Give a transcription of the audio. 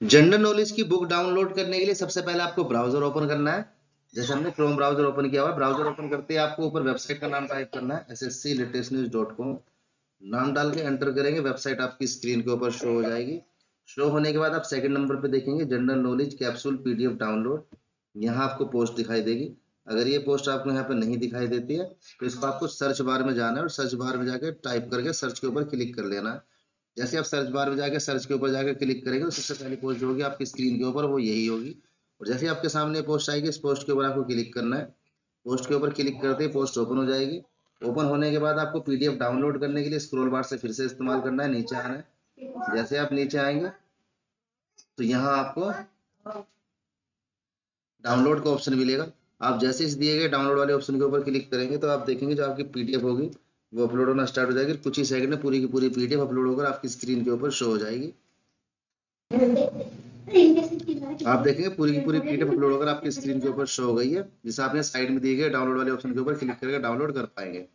General knowledge की book download करने के लिए सबसे पहले आपको ब्राउज़र ओपन करना है। जैसे हमने क्रोम ब्राउज़र ओपन किया हुआ ब्राउज़र ओपन करते ही आपको ऊपर वेबसाइट का नाम टाइप करना है S S C latest news dot com नाम डाल के एंटर करेंगे वेबसाइट आपकी स्क्रीन के ऊपर शो हो जाएगी। शो होने के बाद आप सेकंड नंबर पे देखेंगे general knowledge capsule PDF download यहाँ आपको पोस्ट दिखाई देगी। अगर ये पोस्ट आपको यहाँ पे नहीं दिखाई देती है तो इसको आपको सर्च बार में जाना है और सर्च बार में जाके टाइप करके सर्च के ऊपर क्लिक कर लेना है। जैसे आप सर्च बार में जाकर सर्च के ऊपर जाकर क्लिक करेंगे तो सबसे पहली पोस्ट जो होगी आपकी स्क्रीन के ऊपर, वो यही होगी। और जैसे आपके सामने पोस्ट आएगी, इस पोस्ट के ऊपर आपको क्लिक करना है। पोस्ट के ऊपर क्लिक करते ही पोस्ट ओपन हो जाएगी। ओपन होने के बाद आपको पीडीएफ डाउनलोड करने के लिए स्क्रोल बार से फिर से इस्तेमाल करना है, नीचे आना है। जैसे आप नीचे आएँगे तो यहाँ आपको डाउनलोड का ऑप्शन मिलेगा। आप जैसे इस दिए गए डाउनलोड वाले ऑप्शन के ऊपर क्लिक करेंगे तो आप देखेंगे जो आपकी पीडीएफ होगी वो अपलोड होना स्टार्ट हो जाएगी, कुछ ही सेकंड में पूरी की पूरी पीडीएफ अपलोड होकर आपकी स्क्रीन के ऊपर शो हो जाएगी। आप देखेंगे पूरी की पूरी पीडीएफ अपलोड होकर आपकी स्क्रीन के ऊपर शो हो गई है। जिसे आपने साइड में दिए गए डाउनलोड वाले ऑप्शन के ऊपर क्लिक करके डाउनलोड कर पाएँगे।